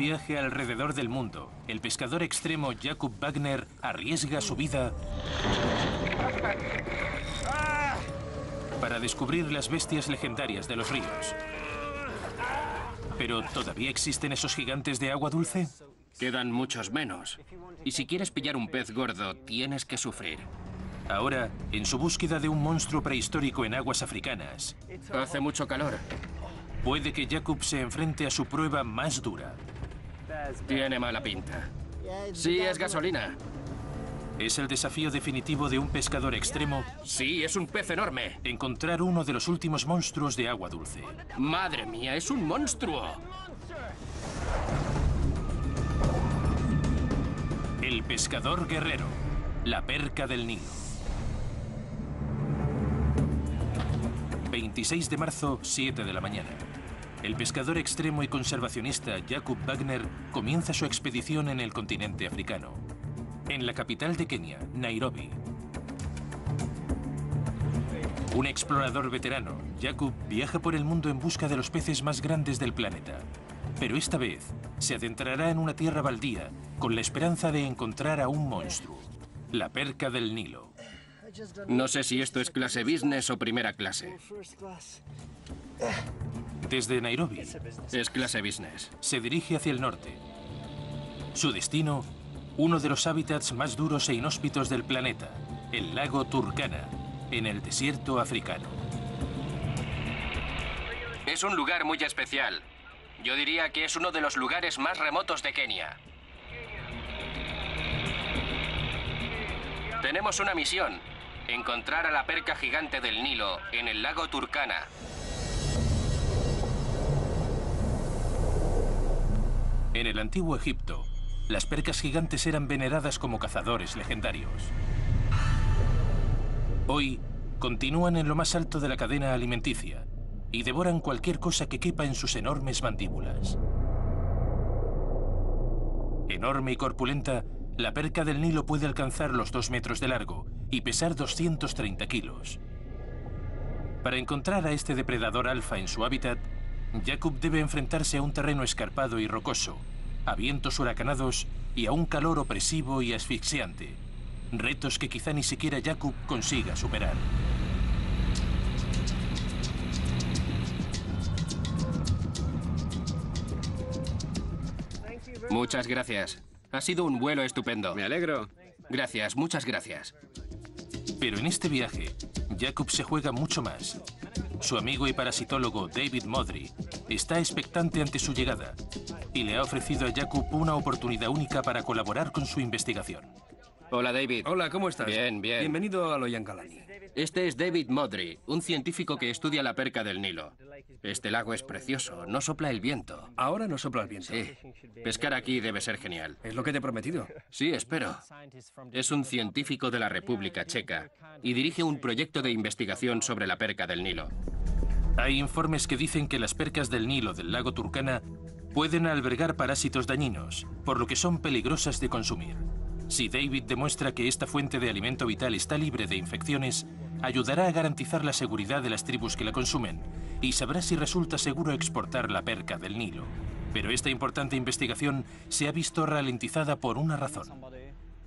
viaje alrededor del mundo, el pescador extremo Jakub Wagner arriesga su vida para descubrir las bestias legendarias de los ríos. Pero ¿todavía existen esos gigantes de agua dulce? Quedan muchos menos. Y si quieres pillar un pez gordo, tienes que sufrir. Ahora, en su búsqueda de un monstruo prehistórico en aguas africanas, Hace mucho calor. puede que Jakub se enfrente a su prueba más dura. Tiene mala pinta. Sí, es gasolina. Es el desafío definitivo de un pescador extremo Sí, es un pez enorme. encontrar uno de los últimos monstruos de agua dulce. Madre mía, es un monstruo. El pescador guerrero, la perca del Nilo. 26 de marzo, 7 de la mañana. El pescador extremo y conservacionista Jakub Wagner comienza su expedición en el continente africano. En la capital de Kenia, Nairobi. Un explorador veterano, Jakub viaja por el mundo en busca de los peces más grandes del planeta. Pero esta vez se adentrará en una tierra baldía con la esperanza de encontrar a un monstruo, la perca del Nilo. No sé si esto es clase business o primera clase. Desde Nairobi Es clase business. se dirige hacia el norte. Su destino, uno de los hábitats más duros e inhóspitos del planeta, el lago Turkana, en el desierto africano. Es un lugar muy especial. Yo diría que es uno de los lugares más remotos de Kenia. Tenemos una misión. Encontrar a la perca gigante del Nilo en el lago Turkana. En el antiguo Egipto, las percas gigantes eran veneradas como cazadores legendarios. Hoy, continúan en lo más alto de la cadena alimenticia y devoran cualquier cosa que quepa en sus enormes mandíbulas. Enorme y corpulenta, la perca del Nilo puede alcanzar los 2 metros de largo y pesar 230 kilos. Para encontrar a este depredador alfa en su hábitat, Jakub debe enfrentarse a un terreno escarpado y rocoso, a vientos huracanados y a un calor opresivo y asfixiante. Retos que quizá ni siquiera Jakub consiga superar. Muchas gracias. Ha sido un vuelo estupendo. Me alegro. Gracias, muchas gracias. Pero en este viaje, Jakub se juega mucho más. Su amigo y parasitólogo David Modry está expectante ante su llegada y le ha ofrecido a Jakub una oportunidad única para colaborar con su investigación. Hola, David. Hola, ¿cómo estás? Bien, bien. Bienvenido a Loyangalani. Este es David Modry, un científico que estudia la perca del Nilo. Este lago es precioso, no sopla el viento. Ahora no sopla el viento. Sí, pescar aquí debe ser genial. Es lo que te he prometido. Sí, espero. Es un científico de la República Checa y dirige un proyecto de investigación sobre la perca del Nilo. Hay informes que dicen que las percas del Nilo del lago Turkana pueden albergar parásitos dañinos, por lo que son peligrosas de consumir. Si David demuestra que esta fuente de alimento vital está libre de infecciones, ayudará a garantizar la seguridad de las tribus que la consumen y sabrá si resulta seguro exportar la perca del Nilo. Pero esta importante investigación se ha visto ralentizada por una razón.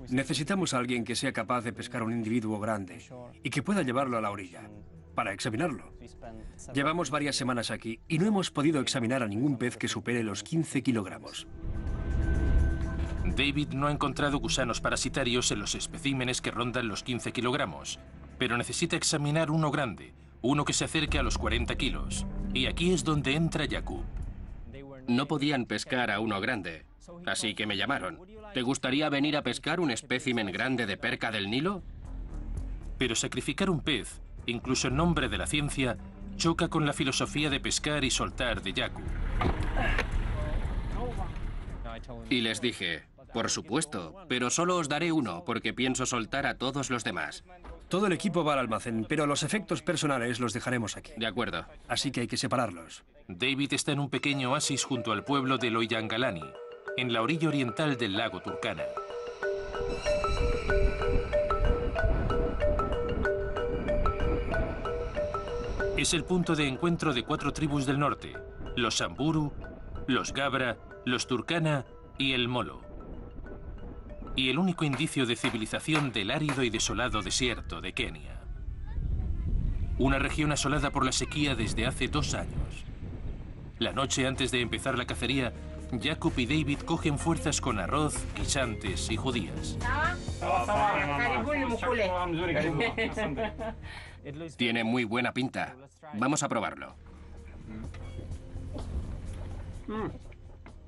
Necesitamos a alguien que sea capaz de pescar a un individuo grande y que pueda llevarlo a la orilla para examinarlo. Llevamos varias semanas aquí y no hemos podido examinar a ningún pez que supere los 15 kilogramos. David no ha encontrado gusanos parasitarios en los especímenes que rondan los 15 kilogramos, pero necesita examinar uno grande, uno que se acerque a los 40 kilos. Y aquí es donde entra Jakub. No podían pescar a uno grande, así que me llamaron. ¿Te gustaría venir a pescar un espécimen grande de perca del Nilo? Pero sacrificar un pez, incluso en nombre de la ciencia, choca con la filosofía de pescar y soltar de Jakub. Y les dije, por supuesto, pero solo os daré uno porque pienso soltar a todos los demás. Todo el equipo va al almacén, pero los efectos personales los dejaremos aquí. De acuerdo. Así que hay que separarlos. David está en un pequeño oasis junto al pueblo de Loyangalani, en la orilla oriental del lago Turkana. Es el punto de encuentro de cuatro tribus del norte, los Samburu, los Gabra los Turkana y el Molo. Y el único indicio de civilización del árido y desolado desierto de Kenia. Una región asolada por la sequía desde hace dos años. La noche antes de empezar la cacería, Jacob y David cogen fuerzas con arroz, guisantes y judías. Tiene muy buena pinta. Vamos a probarlo.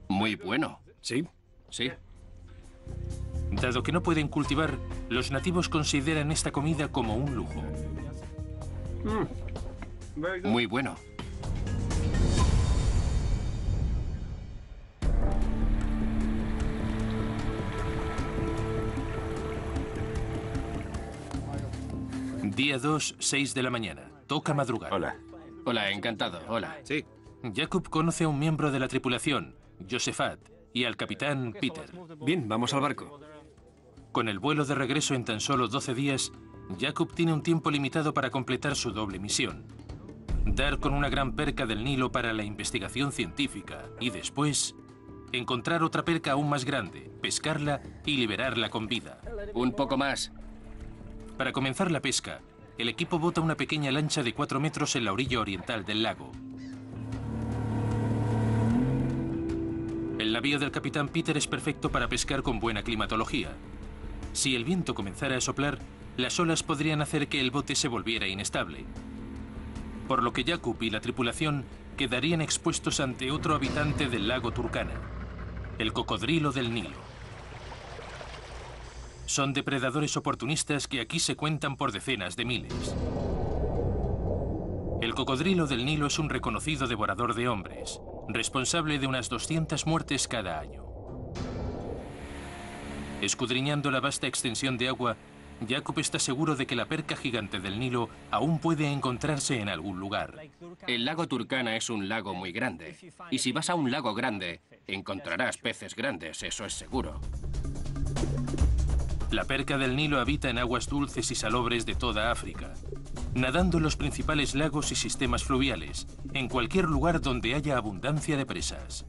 Muy bueno. ¿Sí? Sí. Dado que no pueden cultivar, los nativos consideran esta comida como un lujo. Muy bueno. Día 2, 6 de la mañana. Toca madrugar. Hola. Hola, encantado. Hola. Sí. Jacob conoce a un miembro de la tripulación, Josephat, y al capitán Peter. Bien, vamos al barco. Con el vuelo de regreso en tan solo 12 días, Jacob tiene un tiempo limitado para completar su doble misión. Dar con una gran perca del Nilo para la investigación científica y después encontrar otra perca aún más grande, pescarla y liberarla con vida. Un poco más. Para comenzar la pesca, el equipo bota una pequeña lancha de 4 metros en la orilla oriental del lago. El navío del capitán Peter es perfecto para pescar con buena climatología. Si el viento comenzara a soplar, las olas podrían hacer que el bote se volviera inestable. Por lo que Jacob y la tripulación quedarían expuestos ante otro habitante del lago Turkana, el cocodrilo del Nilo. Son depredadores oportunistas que aquí se cuentan por decenas de miles. El cocodrilo del Nilo es un reconocido devorador de hombres, responsable de unas 200 muertes cada año. Escudriñando la vasta extensión de agua, Jacob está seguro de que la perca gigante del Nilo aún puede encontrarse en algún lugar. El lago Turkana es un lago muy grande. Y si vas a un lago grande, encontrarás peces grandes, eso es seguro. La perca del Nilo habita en aguas dulces y salobres de toda África, nadando en los principales lagos y sistemas fluviales, en cualquier lugar donde haya abundancia de presas.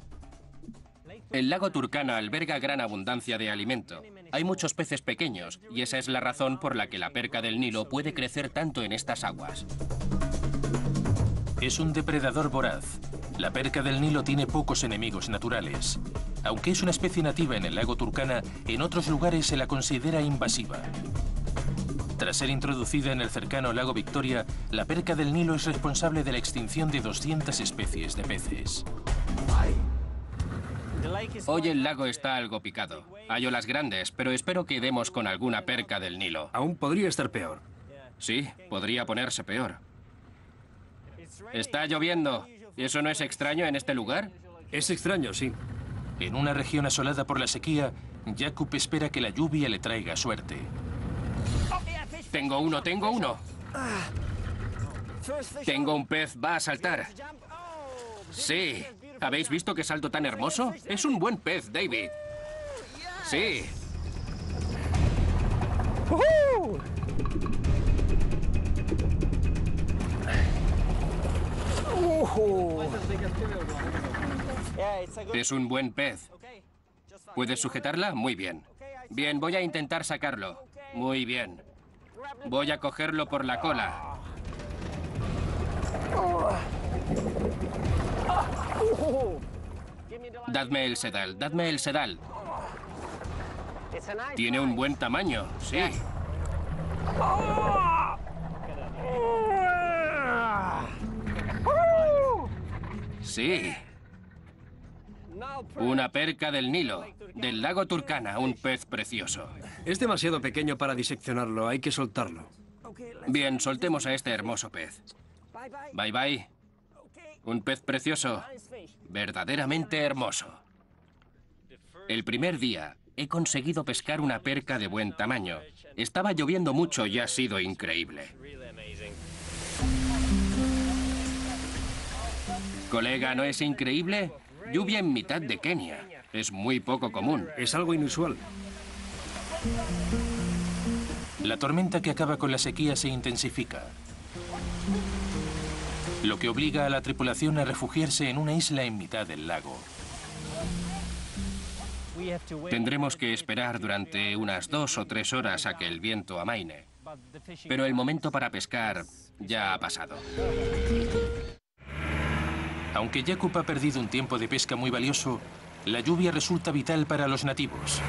El lago Turkana alberga gran abundancia de alimento. Hay muchos peces pequeños y esa es la razón por la que la perca del Nilo puede crecer tanto en estas aguas. Es un depredador voraz. La perca del Nilo tiene pocos enemigos naturales. Aunque es una especie nativa en el lago Turkana, en otros lugares se la considera invasiva. Tras ser introducida en el cercano lago Victoria, la perca del Nilo es responsable de la extinción de 200 especies de peces. Hoy el lago está algo picado. Hay olas grandes, pero espero que demos con alguna perca del Nilo. Aún podría estar peor. Sí, podría ponerse peor. Está lloviendo. ¿Eso no es extraño en este lugar? Es extraño, sí. En una región asolada por la sequía, Jacob espera que la lluvia le traiga suerte. Tengo uno, tengo uno. Tengo un pez, va a saltar. Sí. ¿Habéis visto qué salto tan hermoso? Es un buen pez, David. Sí. Es un buen pez. ¿Puedes sujetarla? Muy bien. Bien, voy a intentar sacarlo. Muy bien. Voy a cogerlo por la cola. Dadme el sedal, dadme el sedal. Tiene un buen tamaño, sí. Sí. Una perca del Nilo, del lago Turkana, un pez precioso. Es demasiado pequeño para diseccionarlo, hay que soltarlo. Bien, soltemos a este hermoso pez. Bye bye. Un pez precioso, verdaderamente hermoso. El primer día he conseguido pescar una perca de buen tamaño. Estaba lloviendo mucho y ha sido increíble. Colega, ¿no es increíble? Lluvia en mitad de Kenia. Es muy poco común. Es algo inusual. La tormenta que acaba con la sequía se intensifica, lo que obliga a la tripulación a refugiarse en una isla en mitad del lago. Tendremos que esperar durante unas dos o tres horas a que el viento amaine. Pero el momento para pescar ya ha pasado. Aunque Jacob ha perdido un tiempo de pesca muy valioso, la lluvia resulta vital para los nativos.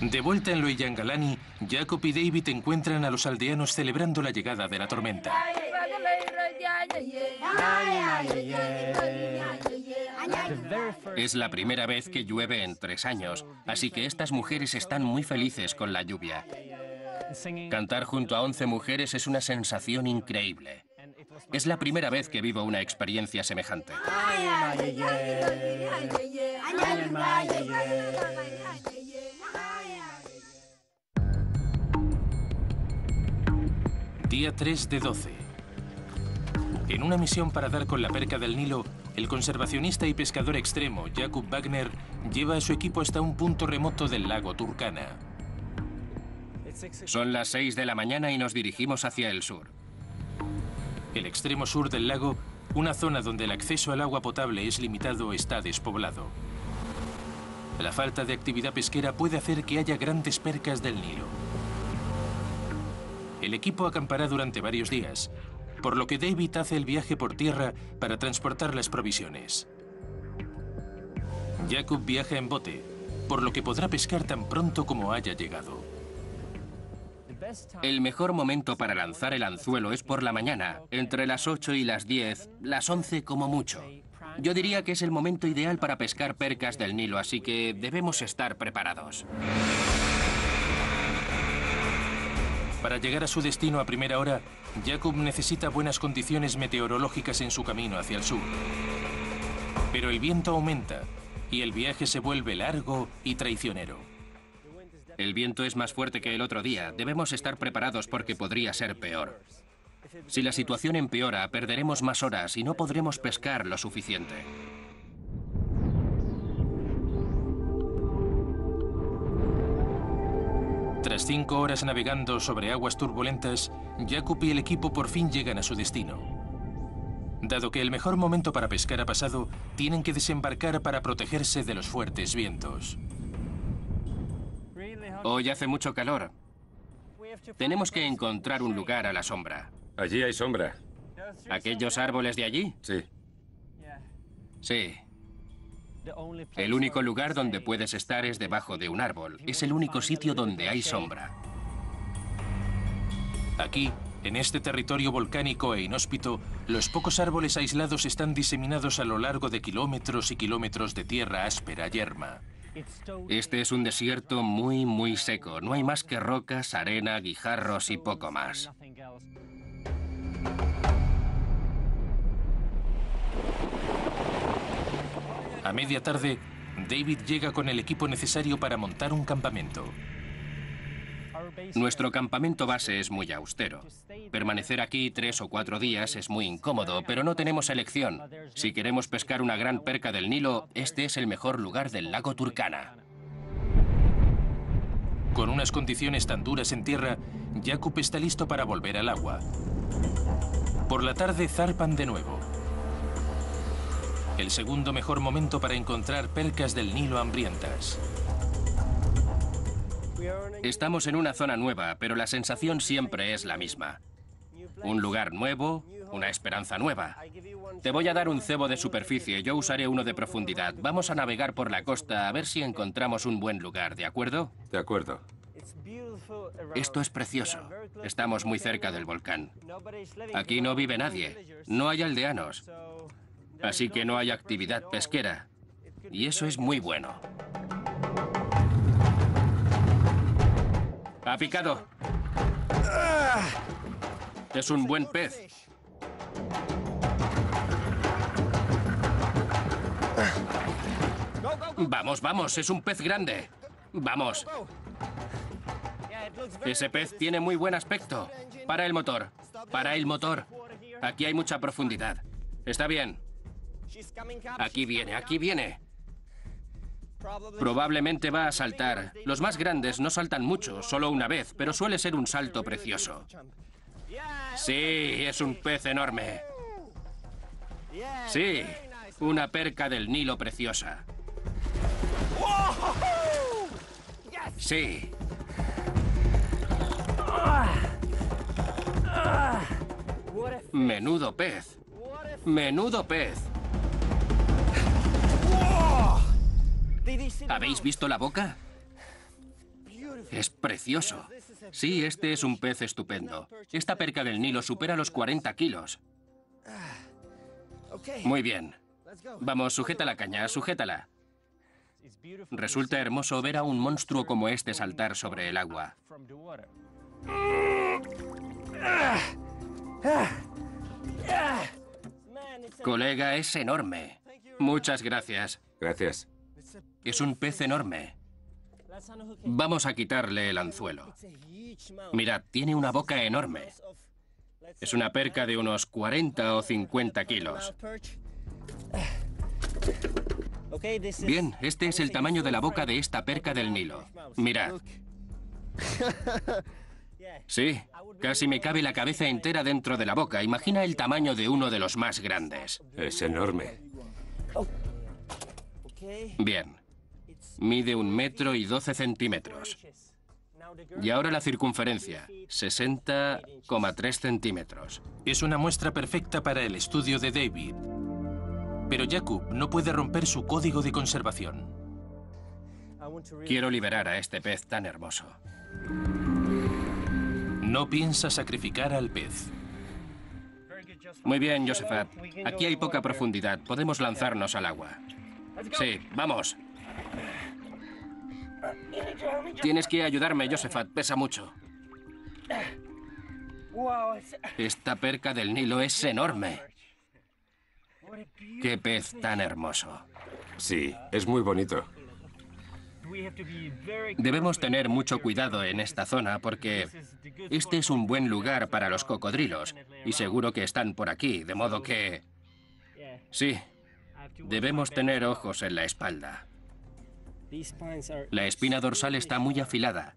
De vuelta en Loiyangalani, Jacob y David encuentran a los aldeanos celebrando la llegada de la tormenta. Es la primera vez que llueve en tres años, así que estas mujeres están muy felices con la lluvia. Cantar junto a 11 mujeres es una sensación increíble. Es la primera vez que vivo una experiencia semejante. Día 3 de 12. En una misión para dar con la perca del Nilo, el conservacionista y pescador extremo Jakub Wagner lleva a su equipo hasta un punto remoto del lago Turkana. Son las 6 de la mañana y nos dirigimos hacia el sur. El extremo sur del lago, una zona donde el acceso al agua potable es limitado, está despoblado. La falta de actividad pesquera puede hacer que haya grandes percas del Nilo. El equipo acampará durante varios días, por lo que David hace el viaje por tierra para transportar las provisiones. Jacob viaja en bote, por lo que podrá pescar tan pronto como haya llegado. El mejor momento para lanzar el anzuelo es por la mañana, entre las 8 y las 10, las 11 como mucho. Yo diría que es el momento ideal para pescar percas del Nilo, así que debemos estar preparados. Para llegar a su destino a primera hora, Jacob necesita buenas condiciones meteorológicas en su camino hacia el sur. Pero el viento aumenta y el viaje se vuelve largo y traicionero. El viento es más fuerte que el otro día. Debemos estar preparados porque podría ser peor. Si la situación empeora, perderemos más horas y no podremos pescar lo suficiente. Tras cinco horas navegando sobre aguas turbulentas, Jacob y el equipo por fin llegan a su destino. Dado que el mejor momento para pescar ha pasado, tienen que desembarcar para protegerse de los fuertes vientos. Hoy hace mucho calor. Tenemos que encontrar un lugar a la sombra. Allí hay sombra. ¿Aquellos árboles de allí? Sí. Sí. El único lugar donde puedes estar es debajo de un árbol. Es el único sitio donde hay sombra. Aquí, en este territorio volcánico e inhóspito, los pocos árboles aislados están diseminados a lo largo de kilómetros y kilómetros de tierra áspera yerma. Este es un desierto muy, muy seco. No hay más que rocas, arena, guijarros y poco más. A media tarde, David llega con el equipo necesario para montar un campamento. Nuestro campamento base es muy austero. Permanecer aquí tres o cuatro días es muy incómodo, pero no tenemos elección. Si queremos pescar una gran perca del Nilo, este es el mejor lugar del lago Turkana. Con unas condiciones tan duras en tierra, Jakub está listo para volver al agua. Por la tarde zarpan de nuevo. El segundo mejor momento para encontrar percas del Nilo hambrientas. Estamos en una zona nueva, pero la sensación siempre es la misma. Un lugar nuevo, una esperanza nueva. Te voy a dar un cebo de superficie, yo usaré uno de profundidad. Vamos a navegar por la costa a ver si encontramos un buen lugar, ¿de acuerdo? De acuerdo. Esto es precioso. Estamos muy cerca del volcán. Aquí no vive nadie. No hay aldeanos. Así que no hay actividad pesquera. Y eso es muy bueno. Ha picado. Es un buen pez. Vamos, vamos, es un pez grande. Vamos. Ese pez tiene muy buen aspecto. Para el motor. Para el motor. Aquí hay mucha profundidad. Está bien. Aquí viene, aquí viene. Probablemente va a saltar. Los más grandes no saltan mucho, solo una vez, pero suele ser un salto precioso. Sí, es un pez enorme. Sí, Una perca del Nilo preciosa. Sí. Menudo pez. Menudo pez. ¿Habéis visto la boca? Es precioso. Sí, este es un pez estupendo. Esta perca del Nilo supera los 40 kilos. Muy bien. Vamos, sujeta la caña, sujétala. Resulta hermoso ver a un monstruo como este saltar sobre el agua. Colega, es enorme. Muchas gracias. Gracias. Es un pez enorme. Vamos a quitarle el anzuelo. Mirad, tiene una boca enorme. Es una perca de unos 40 o 50 kilos. Bien, este es el tamaño de la boca de esta perca del Nilo. Mirad. Sí, casi me cabe la cabeza entera dentro de la boca. Imagina el tamaño de uno de los más grandes. Es enorme. Bien. Mide un metro y 12 centímetros. Y ahora la circunferencia, 60,3 centímetros. Es una muestra perfecta para el estudio de David. Pero Jakub no puede romper su código de conservación. Quiero liberar a este pez tan hermoso. No piensa sacrificar al pez. Muy bien, Josephat. Aquí hay poca profundidad. Podemos lanzarnos al agua. Sí, vamos. Tienes que ayudarme, Josephat. Pesa mucho. Esta perca del Nilo es enorme. Qué pez tan hermoso. Sí, es muy bonito. Debemos tener mucho cuidado en esta zona porque este es un buen lugar para los cocodrilos y seguro que están por aquí, de modo que... Sí, debemos tener ojos en la espalda. La espina dorsal está muy afilada.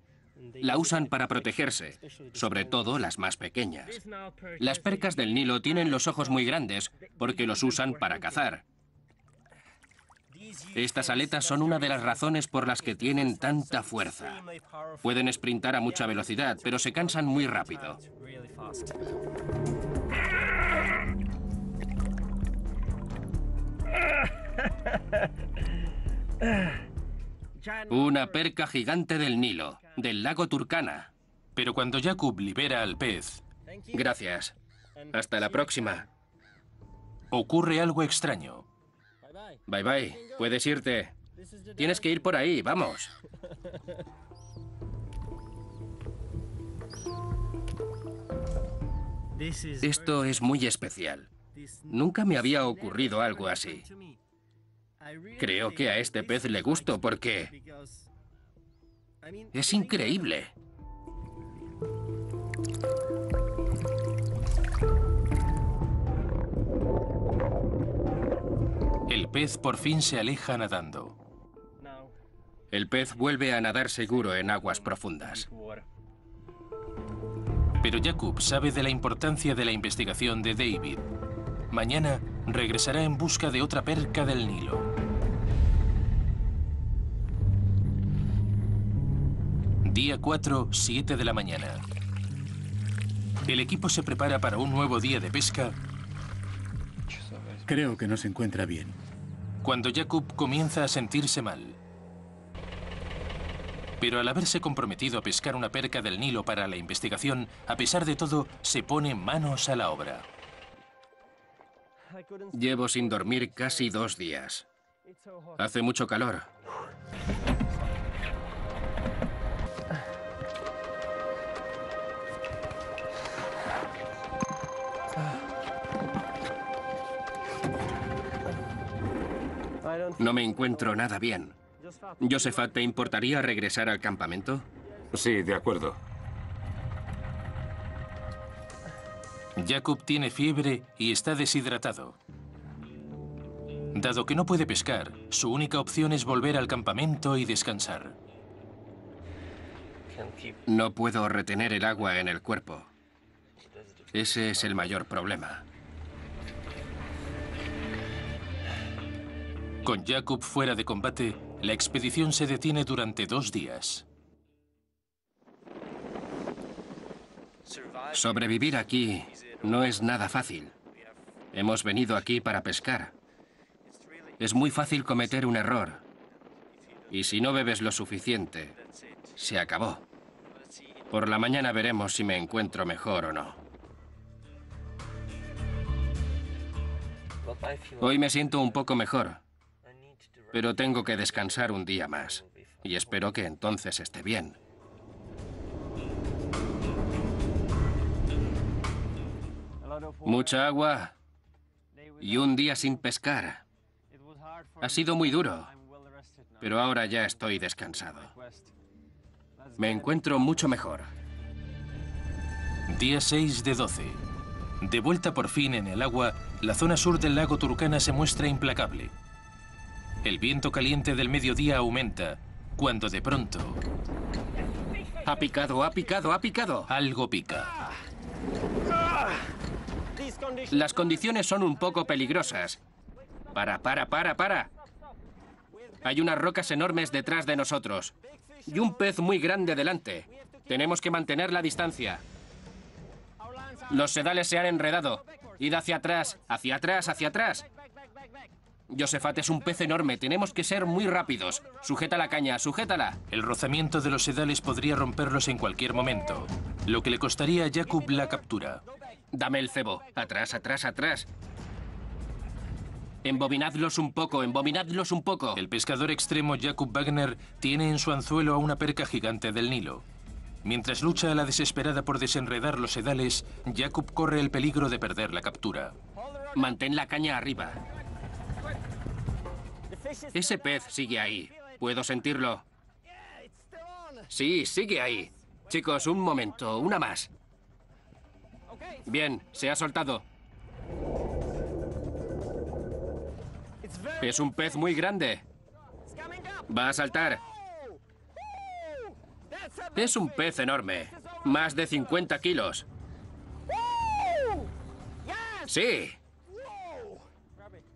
La usan para protegerse, sobre todo las más pequeñas. Las percas del Nilo tienen los ojos muy grandes porque los usan para cazar. Estas aletas son una de las razones por las que tienen tanta fuerza. Pueden sprintar a mucha velocidad, pero se cansan muy rápido. Una perca gigante del Nilo, del lago Turkana. Pero cuando Jakub libera al pez, Gracias. Hasta la próxima. ocurre algo extraño. Bye bye. Puedes irte. Tienes que ir por ahí, vamos. Esto es muy especial. Nunca me había ocurrido algo así. Creo que a este pez le gusto porque es increíble. El pez por fin se aleja nadando. El pez vuelve a nadar seguro en aguas profundas. Pero Jakub sabe de la importancia de la investigación de David. Mañana regresará en busca de otra perca del Nilo. Día 4, 7 de la mañana. El equipo se prepara para un nuevo día de pesca Creo que no se encuentra bien. cuando Jakub comienza a sentirse mal. Pero al haberse comprometido a pescar una perca del Nilo para la investigación, a pesar de todo, se pone manos a la obra. Llevo sin dormir casi dos días. Hace mucho calor. No me encuentro nada bien. Josephat, ¿te importaría regresar al campamento? Sí, de acuerdo. Jakub tiene fiebre y está deshidratado. Dado que no puede pescar, su única opción es volver al campamento y descansar. No puedo retener el agua en el cuerpo. Ese es el mayor problema. Con Jacob fuera de combate, la expedición se detiene durante dos días. Sobrevivir aquí no es nada fácil. Hemos venido aquí para pescar. Es muy fácil cometer un error. Y si no bebes lo suficiente, se acabó. Por la mañana veremos si me encuentro mejor o no. Hoy me siento un poco mejor, pero tengo que descansar un día más. Y espero que entonces esté bien. Mucha agua y un día sin pescar. Ha sido muy duro, pero ahora ya estoy descansado. Me encuentro mucho mejor. Día 6 de 12. De vuelta por fin en el agua, la zona sur del lago Turkana se muestra implacable. El viento caliente del mediodía aumenta, cuando de pronto Ha picado, ha picado, ha picado. algo pica. Las condiciones son un poco peligrosas. Para, para, para, para. Hay unas rocas enormes detrás de nosotros. Y un pez muy grande delante. Tenemos que mantener la distancia. Los sedales se han enredado. Id hacia atrás, hacia atrás, hacia atrás. Josefat es un pez enorme. Tenemos que ser muy rápidos. Sujeta la caña, sujétala. El rozamiento de los sedales podría romperlos en cualquier momento, lo que le costaría a Jakub la captura. Dame el cebo. Atrás, atrás, atrás. Embobinadlos un poco, embobinadlos un poco. El pescador extremo Jakub Wagner tiene en su anzuelo a una perca gigante del Nilo. Mientras lucha a la desesperada por desenredar los sedales, Jakub corre el peligro de perder la captura. Mantén la caña arriba. Ese pez sigue ahí. Puedo sentirlo. Sí, sigue ahí. Chicos, un momento, una más. Bien, se ha soltado. Es un pez muy grande. Va a saltar. Es un pez enorme. Más de 50 kilos. Sí.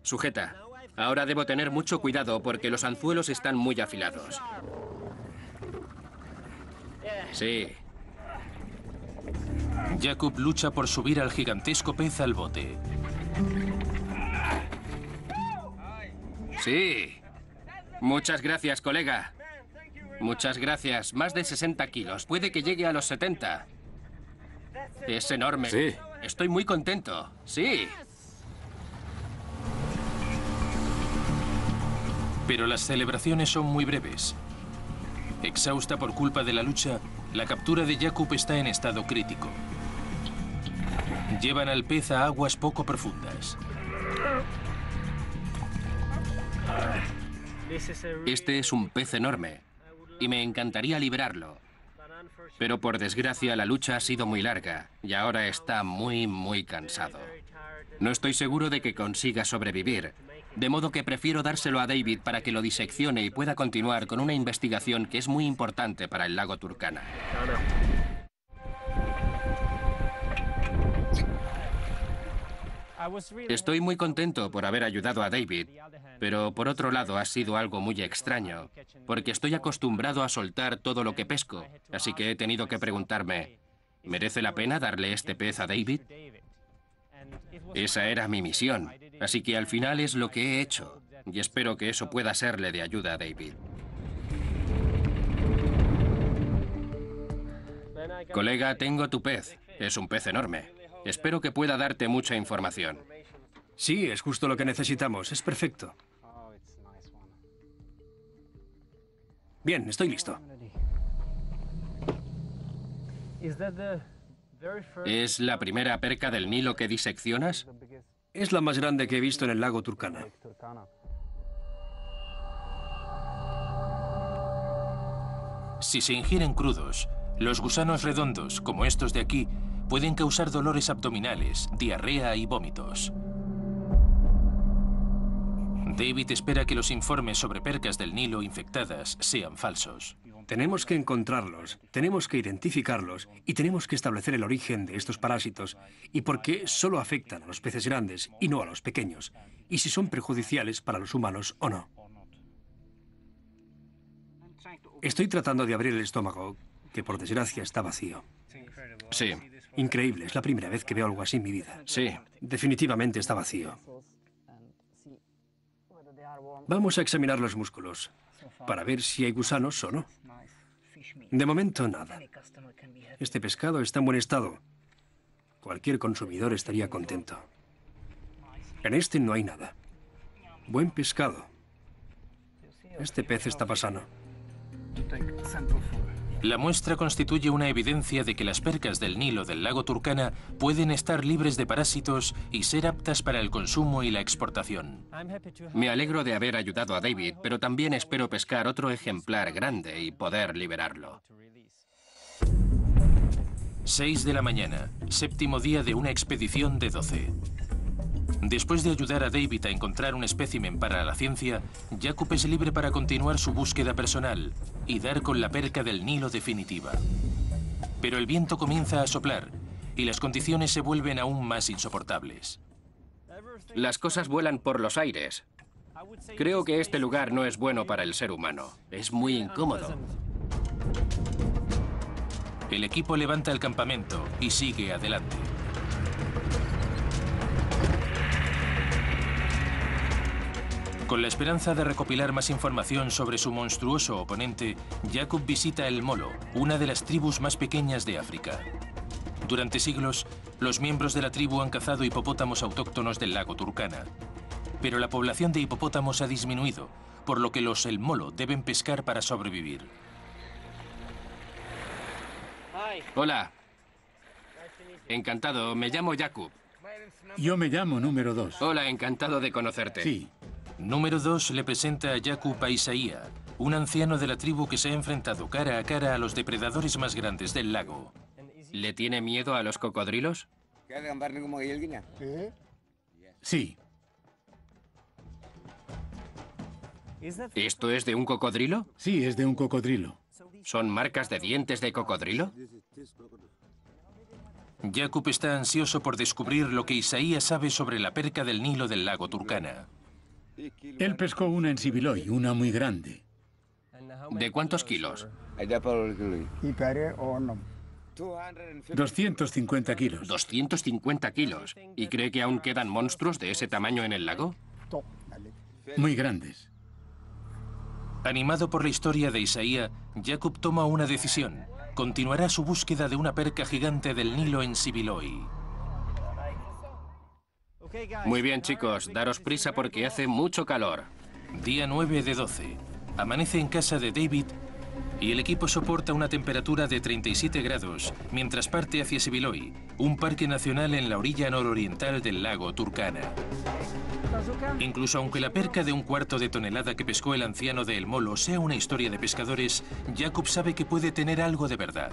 Sujeta. Ahora debo tener mucho cuidado porque los anzuelos están muy afilados. Sí. Jakub lucha por subir al gigantesco pez al bote. Sí. Muchas gracias, colega. Muchas gracias. Más de 60 kilos. Puede que llegue a los 70. Es enorme. Sí. Estoy muy contento. Sí. Pero las celebraciones son muy breves. Exhausta por culpa de la lucha, la captura de Jakub está en estado crítico. Llevan al pez a aguas poco profundas. Este es un pez enorme y me encantaría liberarlo. Pero por desgracia la lucha ha sido muy larga y ahora está muy, muy cansado. No estoy seguro de que consiga sobrevivir, de modo que prefiero dárselo a David para que lo diseccione y pueda continuar con una investigación que es muy importante para el lago Turkana. Estoy muy contento por haber ayudado a David, pero por otro lado ha sido algo muy extraño, porque estoy acostumbrado a soltar todo lo que pesco, así que he tenido que preguntarme, ¿merece la pena darle este pez a David? Esa era mi misión, así que al final es lo que he hecho, y espero que eso pueda serle de ayuda a David. Colega, tengo tu pez. Es un pez enorme. Espero que pueda darte mucha información. Sí, es justo lo que necesitamos. Es perfecto. Bien, estoy listo. ¿Es la primera perca del Nilo que diseccionas? Es la más grande que he visto en el lago Turkana. Si se ingieren crudos, los gusanos redondos, como estos de aquí, pueden causar dolores abdominales, diarrea y vómitos. David espera que los informes sobre percas del Nilo infectadas sean falsos. Tenemos que encontrarlos, tenemos que identificarlos y tenemos que establecer el origen de estos parásitos y por qué solo afectan a los peces grandes y no a los pequeños, y si son perjudiciales para los humanos o no. Estoy tratando de abrir el estómago, que por desgracia está vacío. Sí, Increíble, es la primera vez que veo algo así en mi vida. sí. Definitivamente está vacío. Vamos a examinar los músculos para ver si hay gusanos o no. De momento, nada. Este pescado está en buen estado. Cualquier consumidor estaría contento. En este no hay nada. Buen pescado. Este pez está pasano. La muestra constituye una evidencia de que las percas del Nilo del lago Turkana pueden estar libres de parásitos y ser aptas para el consumo y la exportación. Me alegro de haber ayudado a David, pero también espero pescar otro ejemplar grande y poder liberarlo. 6 de la mañana, séptimo día de una expedición de 12. Después de ayudar a David a encontrar un espécimen para la ciencia, Jacob es libre para continuar su búsqueda personal y dar con la perca del Nilo definitiva. Pero el viento comienza a soplar y las condiciones se vuelven aún más insoportables. Las cosas vuelan por los aires. Creo que este lugar no es bueno para el ser humano. Es muy incómodo. El equipo levanta el campamento y sigue adelante. Con la esperanza de recopilar más información sobre su monstruoso oponente, Jacob visita el Molo, una de las tribus más pequeñas de África. Durante siglos, los miembros de la tribu han cazado hipopótamos autóctonos del lago Turkana. Pero la población de hipopótamos ha disminuido, por lo que los El Molo deben pescar para sobrevivir. Hola. Encantado, me llamo Jakub. Yo me llamo número dos. Hola, encantado de conocerte. Sí, Número 2 le presenta a Jakub a Isaía, un anciano de la tribu que se ha enfrentado cara a cara a los depredadores más grandes del lago. ¿Le tiene miedo a los cocodrilos? sí, ¿Esto es de un cocodrilo? sí, es de un cocodrilo. ¿Son marcas de dientes de cocodrilo? Jakub está ansioso por descubrir lo que Isaías sabe sobre la perca del Nilo del lago Turkana. Él pescó una en Sibiloy, una muy grande. ¿De cuántos kilos? 250 kilos. 250 kilos. ¿Y cree que aún quedan monstruos de ese tamaño en el lago? Muy grandes. Animado por la historia de Isaías, Jakub toma una decisión. Continuará su búsqueda de una perca gigante del Nilo en Sibiloy. Muy bien, chicos, daros prisa porque hace mucho calor. Día 9 de 12. Amanece en casa de David y el equipo soporta una temperatura de 37 grados mientras parte hacia Sibiloy, un parque nacional en la orilla nororiental del lago Turkana. Incluso aunque la perca de un cuarto de tonelada que pescó el anciano de El Molo sea una historia de pescadores, Jacob sabe que puede tener algo de verdad.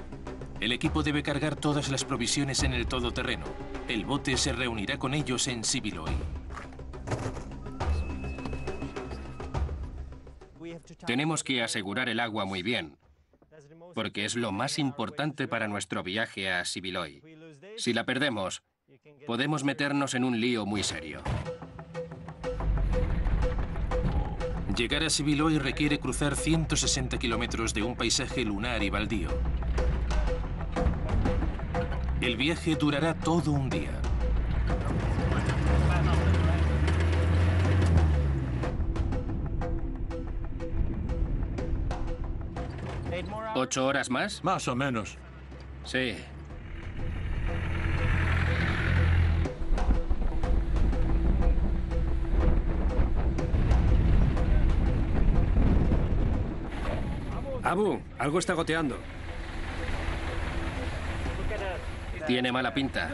El equipo debe cargar todas las provisiones en el todoterreno. El bote se reunirá con ellos en Sibiloy. Tenemos que asegurar el agua muy bien, porque es lo más importante para nuestro viaje a Sibiloy. Si la perdemos, podemos meternos en un lío muy serio. Llegar a Sibiloy requiere cruzar 160 kilómetros de un paisaje lunar y baldío. El viaje durará todo un día. ¿Ocho horas más? Más o menos. Sí. Abu, algo está goteando. Tiene mala pinta.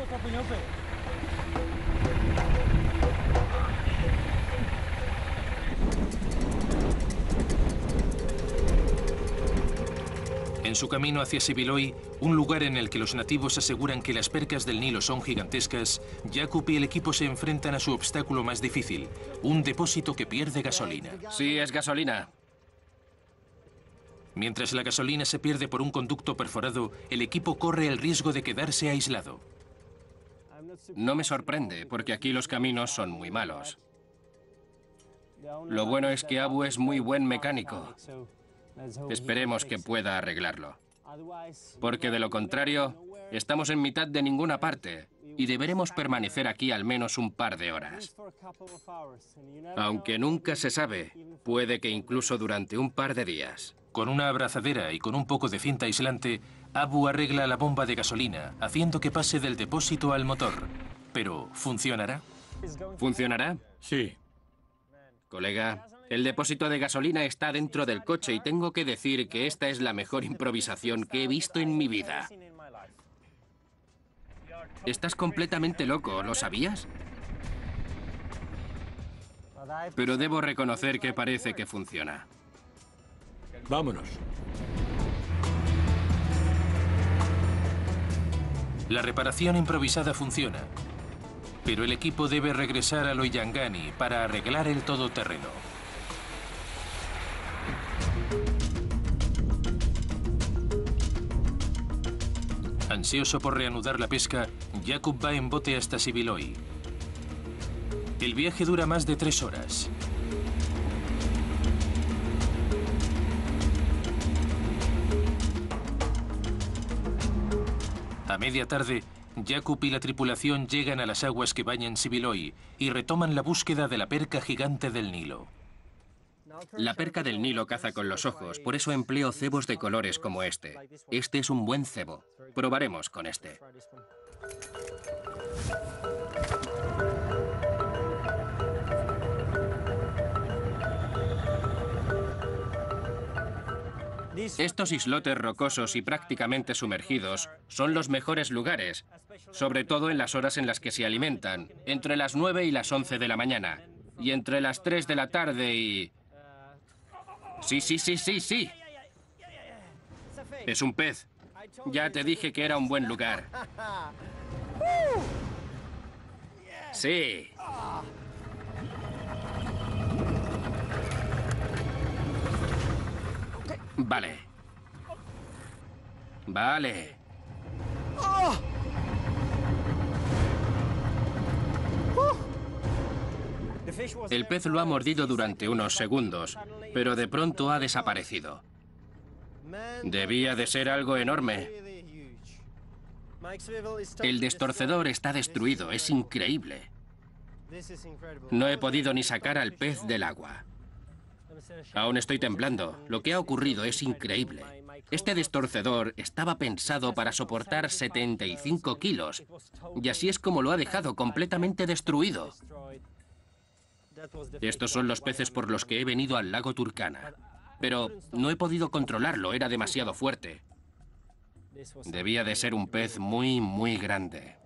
En su camino hacia Sibiloy, un lugar en el que los nativos aseguran que las percas del Nilo son gigantescas, Jacob y el equipo se enfrentan a su obstáculo más difícil, un depósito que pierde gasolina. Sí, es gasolina. Mientras la gasolina se pierde por un conducto perforado, el equipo corre el riesgo de quedarse aislado. No me sorprende, porque aquí los caminos son muy malos. Lo bueno es que Abu es muy buen mecánico. Esperemos que pueda arreglarlo. Porque de lo contrario, estamos en mitad de ninguna parte y deberemos permanecer aquí al menos un par de horas. Aunque nunca se sabe, puede que incluso durante un par de días. Con una abrazadera y con un poco de cinta aislante, Abu arregla la bomba de gasolina, haciendo que pase del depósito al motor. Pero, ¿funcionará? ¿Funcionará? Sí. Colega, el depósito de gasolina está dentro del coche y tengo que decir que esta es la mejor improvisación que he visto en mi vida. Estás completamente loco, ¿lo sabías? Pero debo reconocer que parece que funciona. Vámonos. La reparación improvisada funciona, pero el equipo debe regresar a Loyangani para arreglar el todoterreno. Ansioso por reanudar la pesca, Jakub va en bote hasta Sibiloy. El viaje dura más de tres horas. A media tarde, Jakub y la tripulación llegan a las aguas que bañan Sibiloy y retoman la búsqueda de la perca gigante del Nilo. La perca del Nilo caza con los ojos, por eso empleo cebos de colores como este. Este es un buen cebo. Probaremos con este. Estos islotes rocosos y prácticamente sumergidos son los mejores lugares, sobre todo en las horas en las que se alimentan, entre las 9 y las 11 de la mañana, y entre las 3 de la tarde y... Sí, sí, sí, sí, sí. Es un pez. Ya te dije que era un buen lugar. Sí. Vale. Vale. El pez lo ha mordido durante unos segundos, pero de pronto ha desaparecido. Debía de ser algo enorme. El destorcedor está destruido, es increíble. No he podido ni sacar al pez del agua. Aún estoy temblando. Lo que ha ocurrido es increíble. Este destorcedor estaba pensado para soportar 75 kilos. Y así es como lo ha dejado completamente destruido. Estos son los peces por los que he venido al lago Turkana. Pero no he podido controlarlo, era demasiado fuerte. Debía de ser un pez muy, muy grande.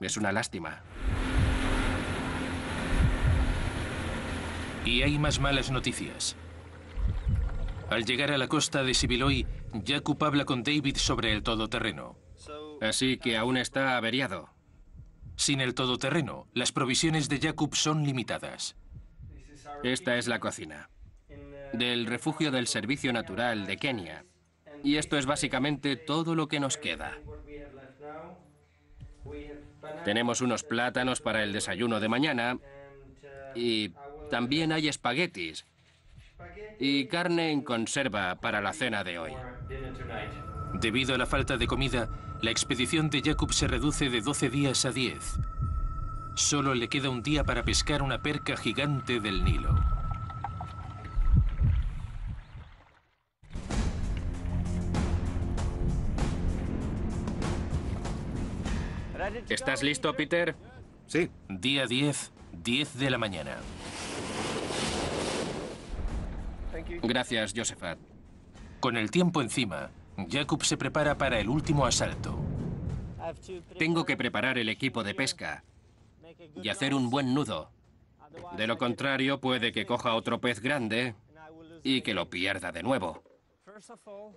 Es una lástima. Y hay más malas noticias. Al llegar a la costa de Sibiloy, Jakub habla con David sobre el todoterreno. Así que aún está averiado. Sin el todoterreno, las provisiones de Jakub son limitadas. Esta es la cocina. Del refugio del Servicio Natural de Kenia. Y esto es básicamente todo lo que nos queda. Tenemos unos plátanos para el desayuno de mañana y también hay espaguetis y carne en conserva para la cena de hoy. Debido a la falta de comida, la expedición de Jacob se reduce de 12 días a 10. Solo le queda un día para pescar una perca gigante del Nilo. ¿Estás listo, Peter? Sí. Día 10, 10 de la mañana. Gracias, Josephat. Con el tiempo encima, Jacob se prepara para el último asalto. Tengo que preparar el equipo de pesca y hacer un buen nudo. De lo contrario, puede que coja otro pez grande y que lo pierda de nuevo.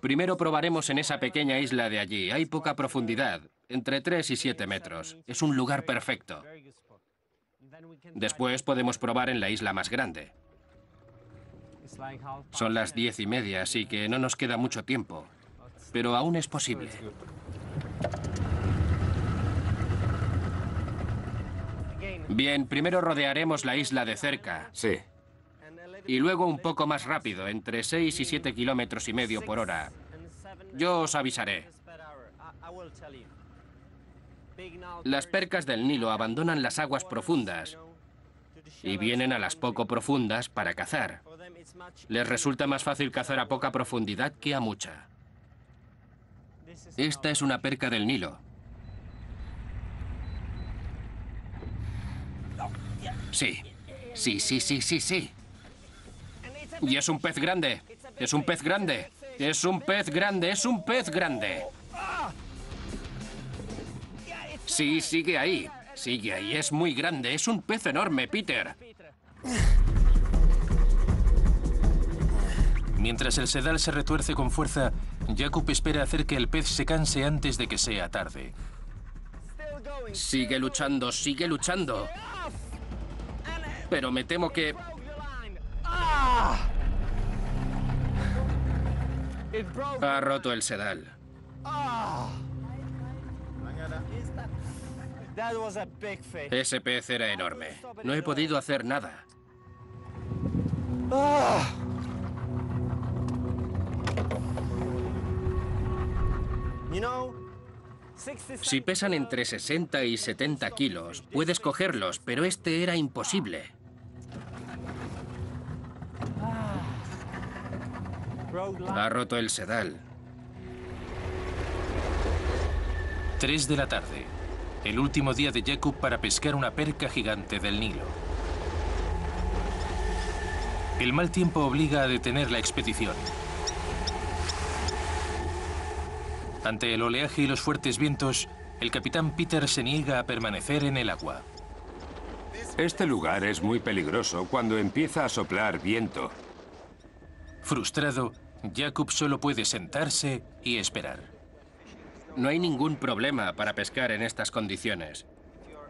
Primero probaremos en esa pequeña isla de allí. Hay poca profundidad, entre 3 y 7 metros. Es un lugar perfecto. Después podemos probar en la isla más grande. Son las diez y media, así que no nos queda mucho tiempo. Pero aún es posible. Bien, primero rodearemos la isla de cerca Sí. y luego un poco más rápido, entre 6 y 7 kilómetros y medio por hora. Yo os avisaré. Las percas del Nilo abandonan las aguas profundas y vienen a las poco profundas para cazar. Les resulta más fácil cazar a poca profundidad que a mucha. Esta es una perca del Nilo. Sí, sí, sí, sí, sí, sí. Y es un pez grande. Es un pez grande. Es un pez grande. Es un pez grande. Sí, sigue ahí. Sigue ahí. Es muy grande. Es un pez enorme, Peter. Mientras el sedal se retuerce con fuerza, Jakub espera hacer que el pez se canse antes de que sea tarde. Sigue luchando, sigue luchando. Pero me temo que... Ha roto el sedal. Ese pez era enorme. No he podido hacer nada. Si pesan entre 60 y 70 kilos, puedes cogerlos, pero este era imposible. Ha roto el sedal. 3 de la tarde. El último día de Jakub para pescar una perca gigante del Nilo. El mal tiempo obliga a detener la expedición. Ante el oleaje y los fuertes vientos, el capitán Peter se niega a permanecer en el agua. Este lugar es muy peligroso cuando empieza a soplar viento. Frustrado, Jakub solo puede sentarse y esperar. No hay ningún problema para pescar en estas condiciones.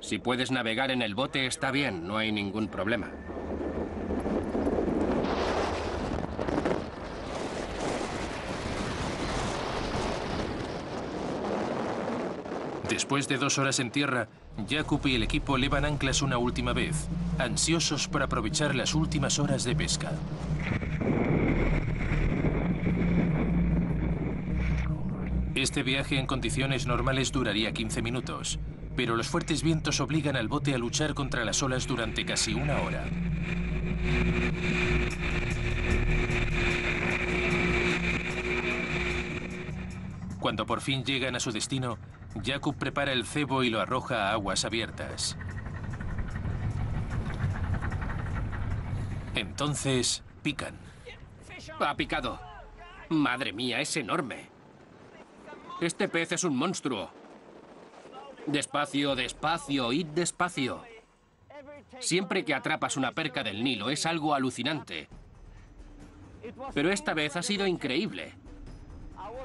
Si puedes navegar en el bote está bien, no hay ningún problema. Después de dos horas en tierra, Jakub y el equipo levan anclas una última vez, ansiosos por aprovechar las últimas horas de pesca. Este viaje en condiciones normales duraría 15 minutos, pero los fuertes vientos obligan al bote a luchar contra las olas durante casi una hora. Cuando por fin llegan a su destino, Jakub prepara el cebo y lo arroja a aguas abiertas. Entonces, pican. Ha picado. Madre mía, es enorme. Este pez es un monstruo. Despacio, despacio, id despacio. Siempre que atrapas una perca del Nilo es algo alucinante. Pero esta vez ha sido increíble.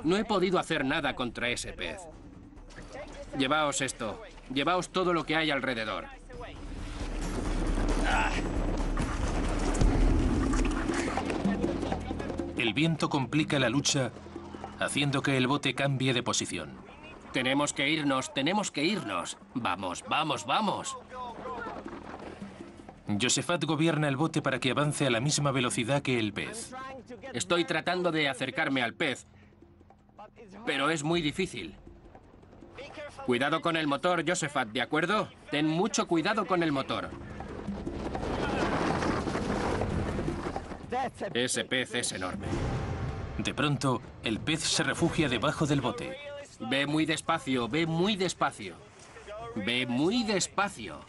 No he podido hacer nada contra ese pez. Llevaos esto. Llevaos todo lo que hay alrededor. El viento complica la lucha, haciendo que el bote cambie de posición. Tenemos que irnos, tenemos que irnos. Vamos, vamos, vamos. Josefat gobierna el bote para que avance a la misma velocidad que el pez. Estoy tratando de acercarme al pez, pero es muy difícil. Cuidado con el motor, Josefat, ¿de acuerdo? Ten mucho cuidado con el motor. Ese pez es enorme. De pronto, el pez se refugia debajo del bote. Ve muy despacio, ve muy despacio. Ve muy despacio.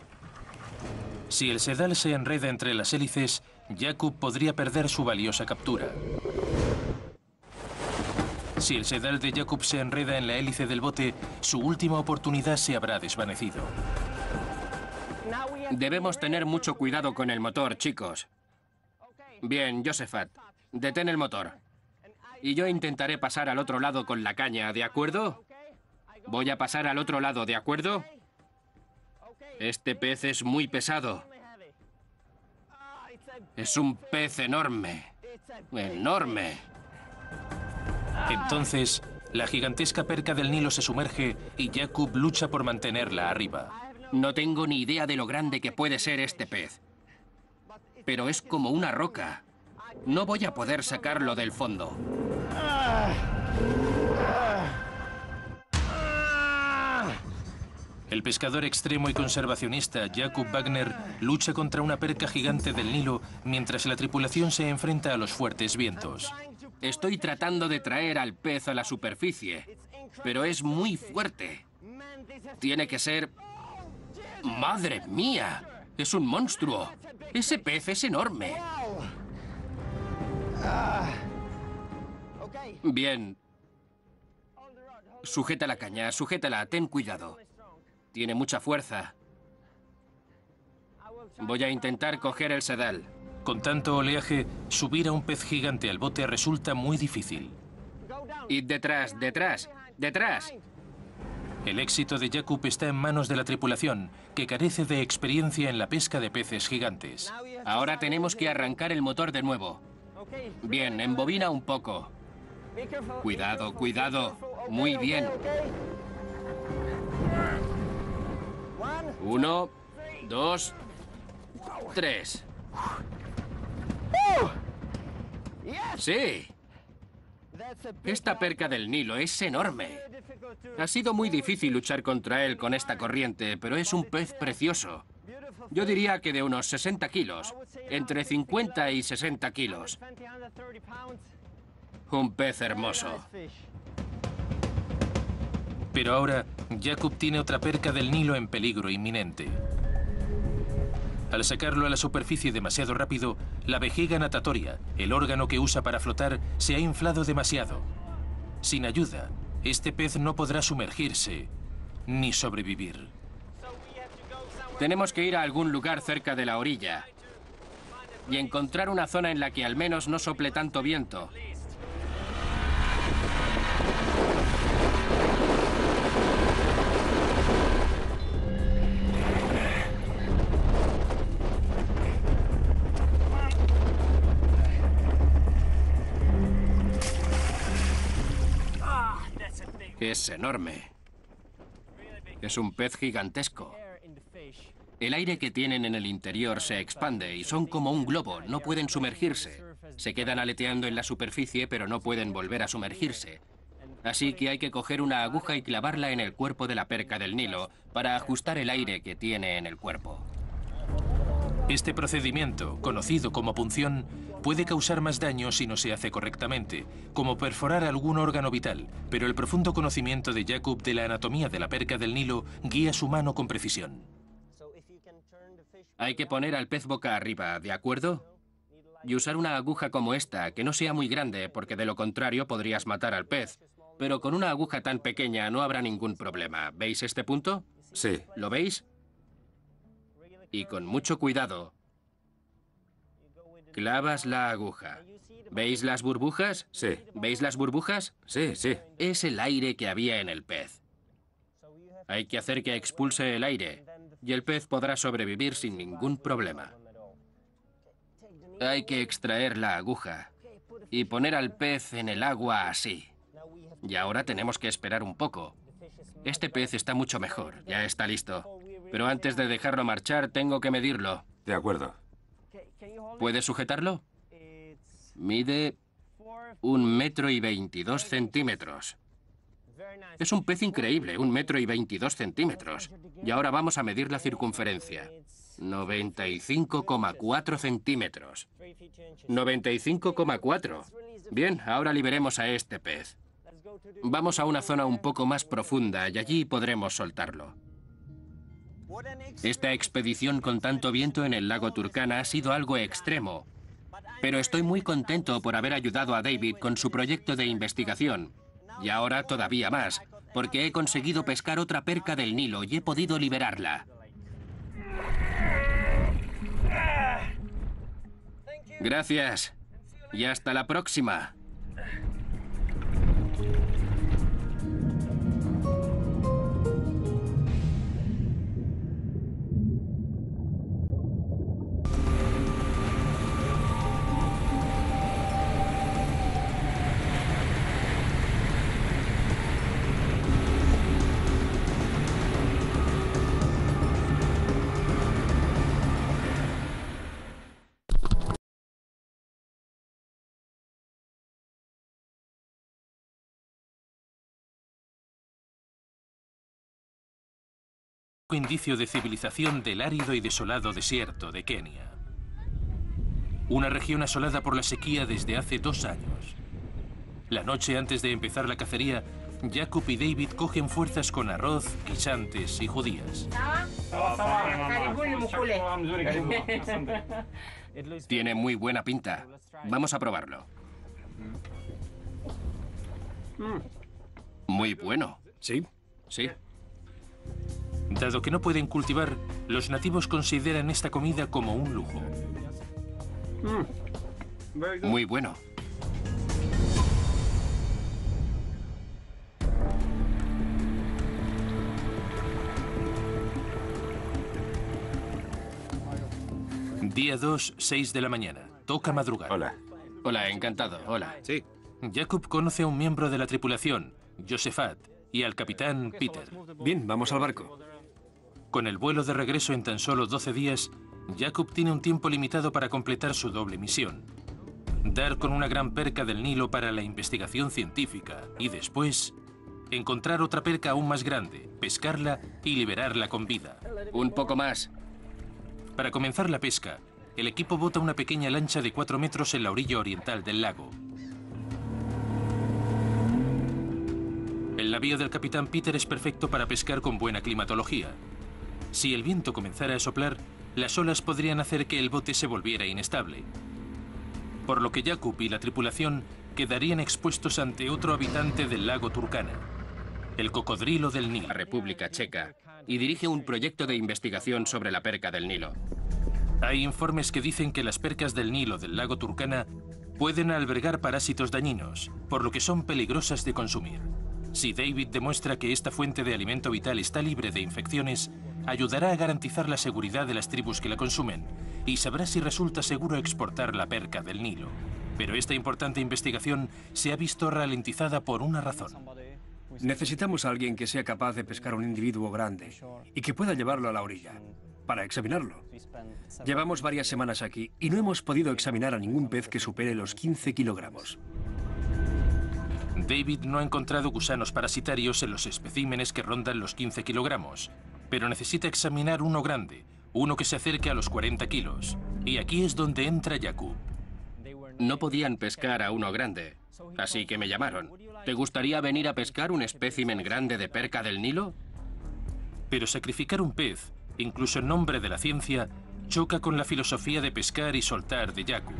Si el sedal se enreda entre las hélices, Jakub podría perder su valiosa captura. Si el sedal de Jakub se enreda en la hélice del bote, su última oportunidad se habrá desvanecido. Debemos tener mucho cuidado con el motor, chicos. Bien, Josefat, detén el motor. Y yo intentaré pasar al otro lado con la caña, ¿de acuerdo? Voy a pasar al otro lado, ¿de acuerdo? Este pez es muy pesado. Es un pez enorme. Enorme. Entonces, la gigantesca perca del Nilo se sumerge y Jakub lucha por mantenerla arriba. No tengo ni idea de lo grande que puede ser este pez. Pero es como una roca. No voy a poder sacarlo del fondo. El pescador extremo y conservacionista Jakub Wagner lucha contra una perca gigante del Nilo mientras la tripulación se enfrenta a los fuertes vientos. Estoy tratando de traer al pez a la superficie, pero es muy fuerte. Tiene que ser... ¡Madre mía! Es un monstruo. Ese pez es enorme. Bien. Sujeta la caña, sujétala, ten cuidado. Tiene mucha fuerza. Voy a intentar coger el sedal. Con tanto oleaje, subir a un pez gigante al bote resulta muy difícil. Id detrás, detrás, detrás. El éxito de Jakub está en manos de la tripulación, que carece de experiencia en la pesca de peces gigantes. Ahora tenemos que arrancar el motor de nuevo. Bien, embobina un poco. Cuidado, cuidado. Muy bien. Uno, dos, tres. Sí. Esta perca del Nilo es enorme. Ha sido muy difícil luchar contra él con esta corriente, pero es un pez precioso. Yo diría que de unos 60 kilos, entre 50 y 60 kilos. Un pez hermoso. Pero ahora, Jakub tiene otra perca del Nilo en peligro inminente. Al sacarlo a la superficie demasiado rápido, la vejiga natatoria, el órgano que usa para flotar, se ha inflado demasiado. Sin ayuda, este pez no podrá sumergirse ni sobrevivir. Tenemos que ir a algún lugar cerca de la orilla y encontrar una zona en la que al menos no sople tanto viento. Es enorme. Es un pez gigantesco. El aire que tienen en el interior se expande y son como un globo, no pueden sumergirse. Se quedan aleteando en la superficie, pero no pueden volver a sumergirse. Así que hay que coger una aguja y clavarla en el cuerpo de la perca del Nilo para ajustar el aire que tiene en el cuerpo. Este procedimiento, conocido como punción, puede causar más daño si no se hace correctamente, como perforar algún órgano vital, pero el profundo conocimiento de Jakub de la anatomía de la perca del Nilo guía su mano con precisión. Hay que poner al pez boca arriba, ¿de acuerdo? Y usar una aguja como esta, que no sea muy grande, porque de lo contrario podrías matar al pez. Pero con una aguja tan pequeña no habrá ningún problema. ¿Veis este punto? Sí. ¿Lo veis? Y con mucho cuidado, clavas la aguja. ¿Veis las burbujas? Sí. ¿Veis las burbujas? Sí, sí. Es el aire que había en el pez. Hay que hacer que expulse el aire y el pez podrá sobrevivir sin ningún problema. Hay que extraer la aguja y poner al pez en el agua así. Y ahora tenemos que esperar un poco. Este pez está mucho mejor, ya está listo. Pero antes de dejarlo marchar, tengo que medirlo. De acuerdo. ¿Puede sujetarlo? Mide un metro y veintidós centímetros. Es un pez increíble, un metro y veintidós centímetros. Y ahora vamos a medir la circunferencia. 95,4 centímetros. 95,4. Bien, ahora liberemos a este pez. Vamos a una zona un poco más profunda y allí podremos soltarlo. Esta expedición con tanto viento en el lago Turkana ha sido algo extremo, pero estoy muy contento por haber ayudado a David con su proyecto de investigación. Y ahora todavía más, porque he conseguido pescar otra perca del Nilo y he podido liberarla. Gracias. Y hasta la próxima. Indicio de civilización del árido y desolado desierto de Kenia. Una región asolada por la sequía desde hace dos años. La noche antes de empezar la cacería, Jacob y David cogen fuerzas con arroz, guisantes y judías. Tiene muy buena pinta. Vamos a probarlo. Muy bueno. ¿Sí? Sí. Dado que no pueden cultivar, los nativos consideran esta comida como un lujo. Muy bueno. Día 2, 6 de la mañana. Toca madrugar. Hola. Hola, encantado. Hola. Sí. Jacob conoce a un miembro de la tripulación, Josephat, y al capitán Peter. Bien, vamos al barco. Con el vuelo de regreso en tan solo 12 días, Jacob tiene un tiempo limitado para completar su doble misión. Dar con una gran perca del Nilo para la investigación científica y después encontrar otra perca aún más grande, pescarla y liberarla con vida. Un poco más. Para comenzar la pesca, el equipo bota una pequeña lancha de 4 metros en la orilla oriental del lago. El navío del capitán Peter es perfecto para pescar con buena climatología. Si el viento comenzara a soplar, las olas podrían hacer que el bote se volviera inestable. Por lo que Jakub y la tripulación quedarían expuestos ante otro habitante del lago Turkana, el cocodrilo del Nilo. La República Checa. Y dirige un proyecto de investigación sobre la perca del Nilo. Hay informes que dicen que las percas del Nilo del lago Turkana pueden albergar parásitos dañinos, por lo que son peligrosas de consumir. Si David demuestra que esta fuente de alimento vital está libre de infecciones, ayudará a garantizar la seguridad de las tribus que la consumen y sabrá si resulta seguro exportar la perca del Nilo. Pero esta importante investigación se ha visto ralentizada por una razón. Necesitamos a alguien que sea capaz de pescar un individuo grande y que pueda llevarlo a la orilla para examinarlo. Llevamos varias semanas aquí y no hemos podido examinar a ningún pez que supere los 15 kilogramos. David no ha encontrado gusanos parasitarios en los especímenes que rondan los 15 kilogramos, pero necesita examinar uno grande, uno que se acerque a los 40 kilos. Y aquí es donde entra Jakub. No podían pescar a uno grande, así que me llamaron. ¿Te gustaría venir a pescar un espécimen grande de perca del Nilo? Pero sacrificar un pez, incluso en nombre de la ciencia, choca con la filosofía de pescar y soltar de Jakub.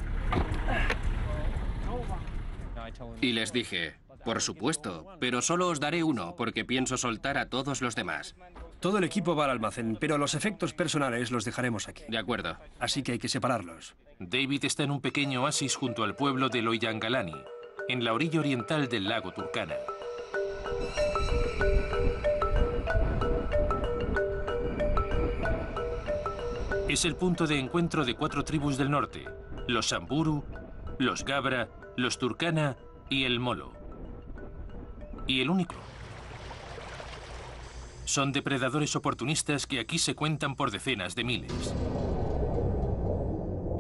Y les dije, por supuesto, pero solo os daré uno porque pienso soltar a todos los demás. Todo el equipo va al almacén, pero los efectos personales los dejaremos aquí. De acuerdo. Así que hay que separarlos. David está en un pequeño oasis junto al pueblo de Loyangalani, en la orilla oriental del lago Turkana. Es el punto de encuentro de cuatro tribus del norte, los Samburu, los Gabra, los Turkana y el Molo. Y el único. Son depredadores oportunistas que aquí se cuentan por decenas de miles.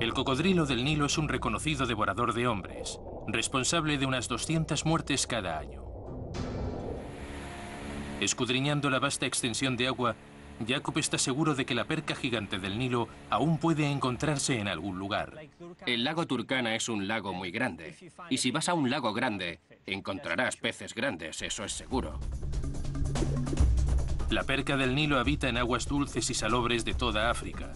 El cocodrilo del Nilo es un reconocido devorador de hombres, responsable de unas 200 muertes cada año. Escudriñando la vasta extensión de agua, Jacob está seguro de que la perca gigante del Nilo aún puede encontrarse en algún lugar. El lago Turkana es un lago muy grande. Y si vas a un lago grande, encontrarás peces grandes, eso es seguro. La perca del Nilo habita en aguas dulces y salobres de toda África,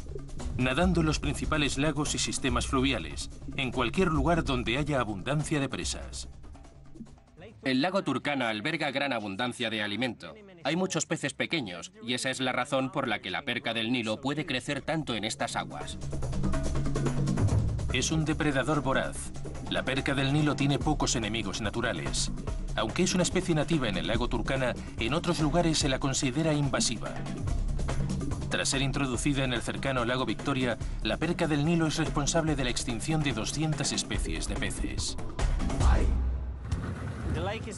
nadando en los principales lagos y sistemas fluviales, en cualquier lugar donde haya abundancia de presas. El lago Turkana alberga gran abundancia de alimento. Hay muchos peces pequeños y esa es la razón por la que la perca del Nilo puede crecer tanto en estas aguas. Es un depredador voraz. La perca del Nilo tiene pocos enemigos naturales. Aunque es una especie nativa en el lago Turkana, en otros lugares se la considera invasiva. Tras ser introducida en el cercano lago Victoria, la perca del Nilo es responsable de la extinción de 200 especies de peces.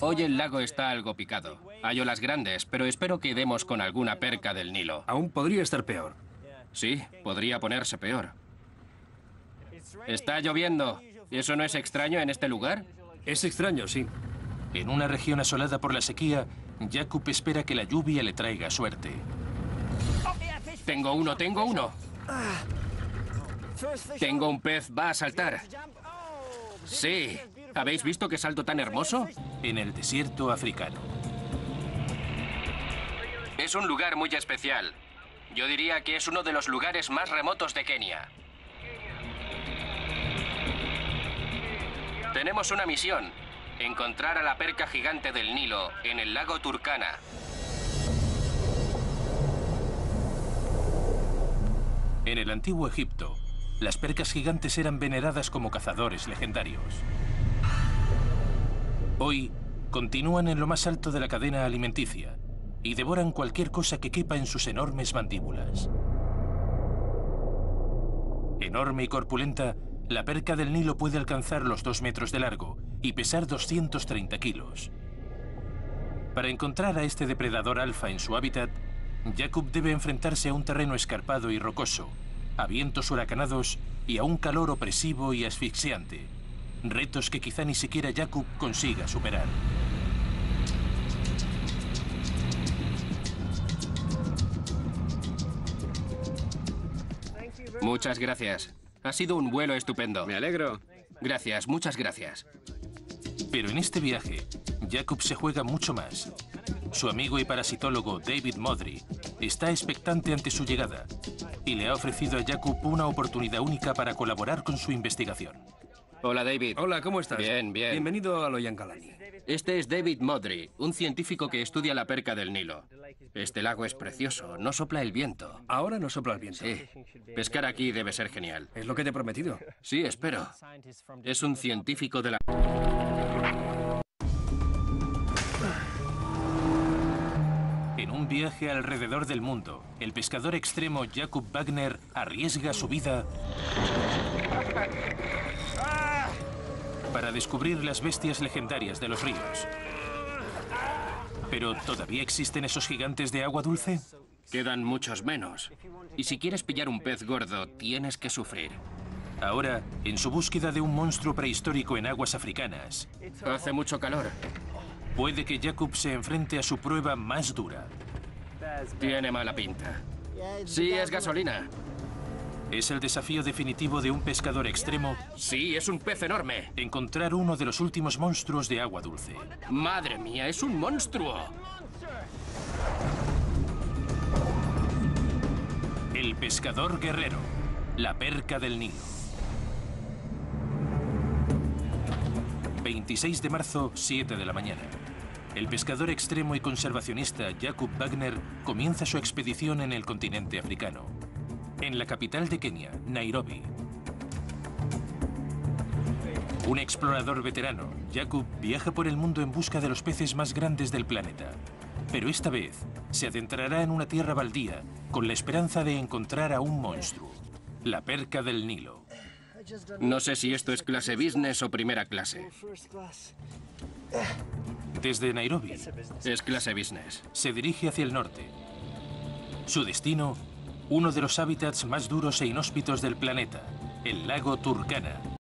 Hoy el lago está algo picado. Hay olas grandes, pero espero que demos con alguna perca del Nilo. Aún podría estar peor. Sí, podría ponerse peor. Está lloviendo. ¿Eso no es extraño en este lugar? Es extraño, sí. En una región asolada por la sequía, Jakub espera que la lluvia le traiga suerte. Tengo uno, tengo uno. Tengo un pez, va a saltar. Sí. ¿Habéis visto qué salto tan hermoso? En el desierto africano. Es un lugar muy especial. Yo diría que es uno de los lugares más remotos de Kenia. Tenemos una misión. Encontrar a la perca gigante del Nilo en el lago Turkana. En el antiguo Egipto, las percas gigantes eran veneradas como cazadores legendarios. Hoy, continúan en lo más alto de la cadena alimenticia y devoran cualquier cosa que quepa en sus enormes mandíbulas. Enorme y corpulenta, la perca del Nilo puede alcanzar los dos metros de largo y pesar 230 kilos. Para encontrar a este depredador alfa en su hábitat, Jacob debe enfrentarse a un terreno escarpado y rocoso, a vientos huracanados y a un calor opresivo y asfixiante. Retos que quizá ni siquiera Jacob consiga superar. Muchas gracias. Ha sido un vuelo estupendo. Me alegro. Gracias, muchas gracias. Pero en este viaje, Jacob se juega mucho más. Su amigo y parasitólogo David Modry está expectante ante su llegada y le ha ofrecido a Jacob una oportunidad única para colaborar con su investigación. Hola, David. Hola, ¿cómo estás? Bien, bien. Bienvenido a Loyankalani. Este es David Modry, un científico que estudia la perca del Nilo. Este lago es precioso, no sopla el viento. Ahora no sopla el viento. Sí, pescar aquí debe ser genial. Es lo que te he prometido. Sí, espero. Es un científico de la... En un viaje alrededor del mundo, el pescador extremo Jacob Wagner arriesga su vida para descubrir las bestias legendarias de los ríos. Pero ¿todavía existen esos gigantes de agua dulce? Quedan muchos menos. Y si quieres pillar un pez gordo, tienes que sufrir. Ahora, en su búsqueda de un monstruo prehistórico en aguas africanas, Hace mucho calor. puede que Jacob se enfrente a su prueba más dura. Tiene mala pinta. Sí, es gasolina. Es el desafío definitivo de un pescador extremo Sí, es un pez enorme. encontrar uno de los últimos monstruos de agua dulce. Madre mía, es un monstruo. El pescador guerrero, la perca del Nilo. 26 de marzo, 7 de la mañana. El pescador extremo y conservacionista Jacob Wagner comienza su expedición en el continente africano. En la capital de Kenia, Nairobi. Un explorador veterano, Jacob viaja por el mundo en busca de los peces más grandes del planeta. Pero esta vez se adentrará en una tierra baldía con la esperanza de encontrar a un monstruo, la perca del Nilo. No sé si esto es clase business o primera clase. Desde Nairobi Es clase business. se dirige hacia el norte. Su destino, uno de los hábitats más duros e inhóspitos del planeta, el lago Turkana,